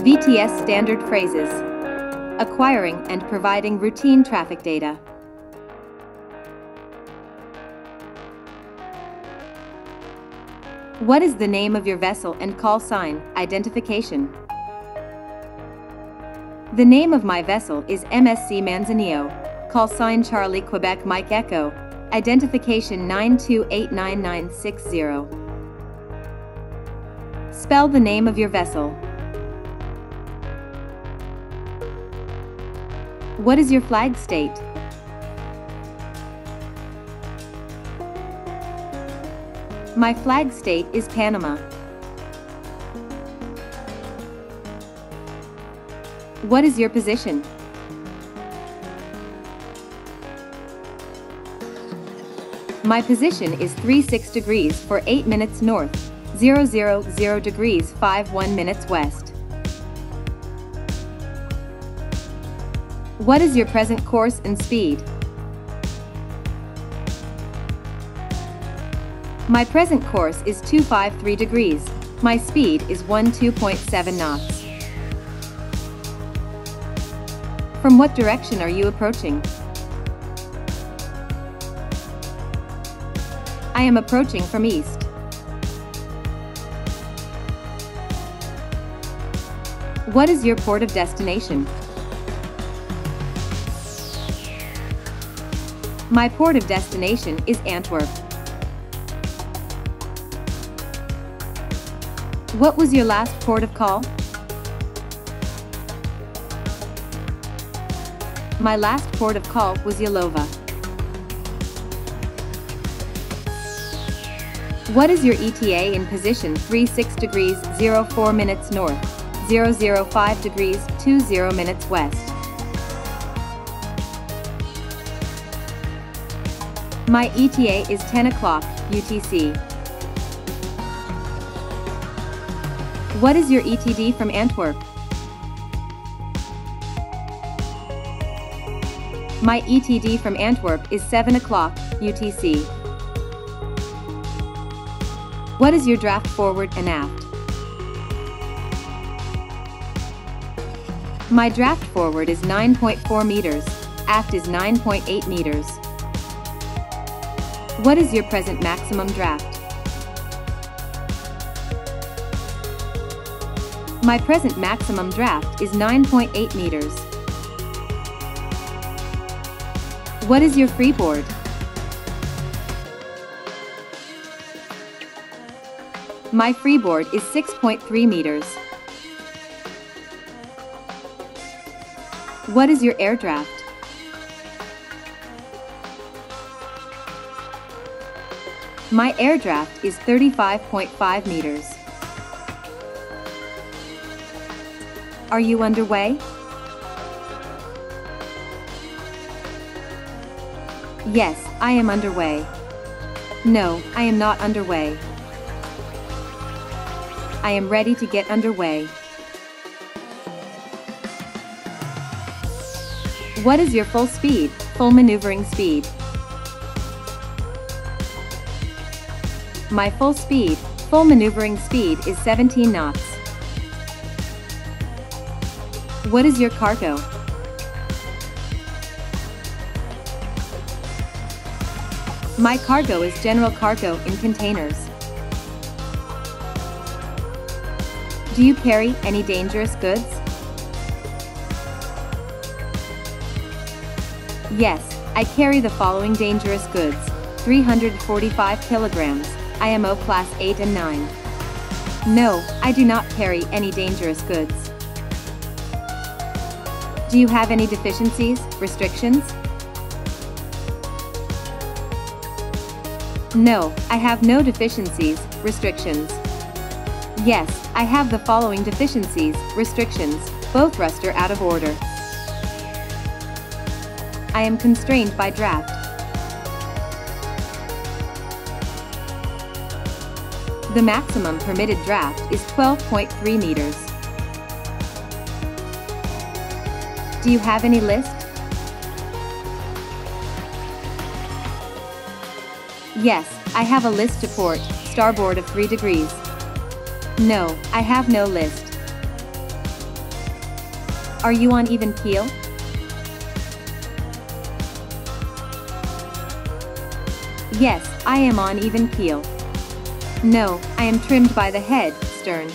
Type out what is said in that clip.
VTS standard phrases. Acquiring and providing routine traffic data. What is the name of your vessel and call sign, identification? The name of my vessel is MSC Manzanillo, call sign Charlie Quebec Mike Echo, identification 9289960. Spell the name of your vessel. What is your flag state? My flag state is Panama. What is your position? My position is 36 degrees for 8 minutes north, 000 degrees 51 minutes west. What is your present course and speed? My present course is 253 degrees. My speed is 12.7 knots. From what direction are you approaching? I am approaching from east. What is your port of destination? My port of destination is Antwerp. What was your last port of call? My last port of call was Yalova. What is your ETA in position 36 degrees 04 minutes north, 005 degrees 20 minutes west? My ETA is 10 o'clock UTC. What is your ETD from Antwerp? My ETD from Antwerp is 7 o'clock UTC. What is your draft forward and aft? My draft forward is 9.4 meters, aft is 9.8 meters. What is your present maximum draft? My present maximum draft is 9.8 meters. What is your freeboard? My freeboard is 6.3 meters. What is your air draft? My air draft is 35.5 meters. Are you underway? Yes, I am underway. No, I am not underway. I am ready to get underway. What is your full speed, full maneuvering speed? My full speed, full maneuvering speed is 17 knots. What is your cargo? My cargo is general cargo in containers. Do you carry any dangerous goods? Yes, I carry the following dangerous goods. 345 kilograms, IMO class 8 and 9. No, I do not carry any dangerous goods. Do you have any deficiencies, restrictions? No, I have no deficiencies, restrictions. Yes, I have the following deficiencies, restrictions, bow thrust are out of order. I am constrained by draft. The maximum permitted draft is 12.3 meters. Do you have any list? Yes, I have a list to port, starboard of 3 degrees. No, I have no list. Are you on even keel? Yes, I am on even keel. No, I am trimmed by the head, stern.